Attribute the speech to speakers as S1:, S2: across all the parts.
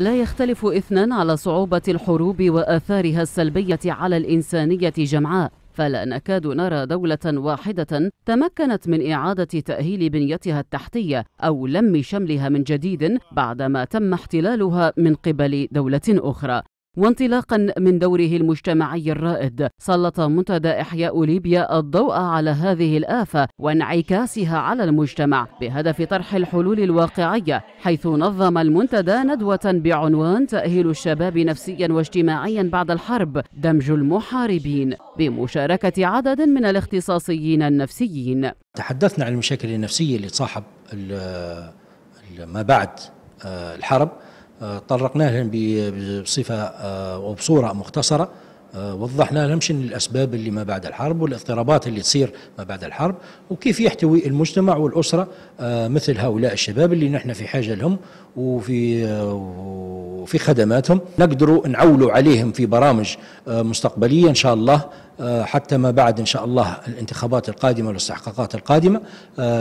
S1: لا يختلف إثنان على صعوبة الحروب وآثارها السلبية على الإنسانية جمعاء فلا نكاد نرى دولة واحدة تمكنت من إعادة تأهيل بنيتها التحتية أو لم شملها من جديد بعدما تم احتلالها من قبل دولة أخرى. وانطلاقا من دوره المجتمعي الرائد سلط منتدى إحياء ليبيا الضوء على هذه الآفة وانعكاسها على المجتمع بهدف طرح الحلول الواقعية حيث نظم المنتدى ندوة بعنوان تأهيل الشباب نفسيا واجتماعيا بعد الحرب دمج المحاربين بمشاركة عدد من الاختصاصيين النفسيين.
S2: تحدثنا عن المشاكل النفسية اللي تصاحب ما بعد الحرب. طرقنا لهم بصفة وبصورة مختصرة وضحنا لهم شنو الأسباب اللي ما بعد الحرب والاضطرابات اللي تصير ما بعد الحرب وكيف يحتوي المجتمع والأسرة مثل هؤلاء الشباب اللي نحن في حاجة لهم وفي وفي خدماتهم. نقدروا نعولوا عليهم في برامج مستقبلية إن شاء الله حتى ما بعد إن شاء الله الانتخابات القادمة والاستحقاقات القادمة.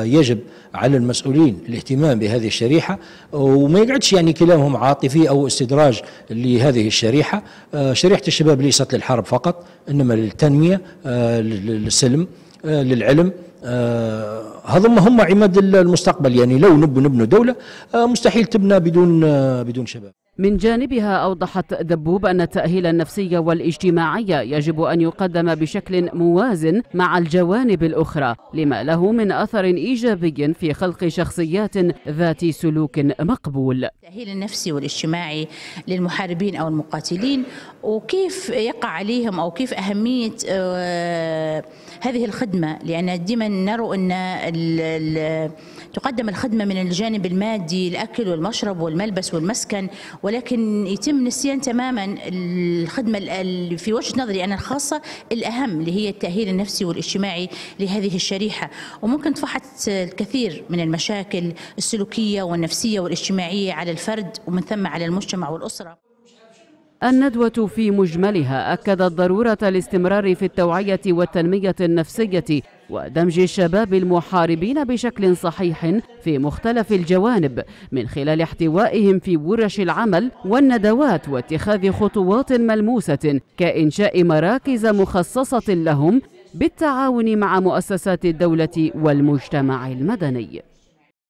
S2: يجب على المسؤولين الاهتمام بهذه الشريحة وما يقعدش يعني كلامهم عاطفي أو استدراج لهذه الشريحة. شريحة الشباب ليست للحرب فقط إنما للتنمية للسلم للعلم. آه هذم هم عماد المستقبل يعني لو نبوا نبنوا دولة آه مستحيل تبنى بدون آه بدون شباب.
S1: من جانبها أوضحت دبوب أن التأهيل النفسي والاجتماعي يجب أن يقدم بشكل موازن مع الجوانب الأخرى لما له من أثر إيجابي في خلق شخصيات ذات سلوك مقبول.
S3: التأهيل النفسي والاجتماعي للمحاربين أو المقاتلين وكيف يقع عليهم أو كيف أهمية هذه الخدمة؟ لأن دائما نرى أن تقدم الخدمة من الجانب المادي الأكل والمشرب والملبس والمسكن ولكن يتم نسيان تماما الخدمة في وجهة نظري أنا الخاصة الأهم اللي هي التأهيل النفسي والاجتماعي لهذه الشريحة. وممكن تفحت الكثير من المشاكل السلوكية والنفسية والاجتماعية على الفرد ومن ثم على المجتمع والأسرة.
S1: الندوة في مجملها أكدت ضرورة الاستمرار في التوعية والتنمية النفسية ودمج الشباب المحاربين بشكل صحيح في مختلف الجوانب من خلال احتوائهم في ورش العمل والندوات واتخاذ خطوات ملموسة كإنشاء مراكز مخصصة لهم بالتعاون مع مؤسسات الدولة والمجتمع المدني.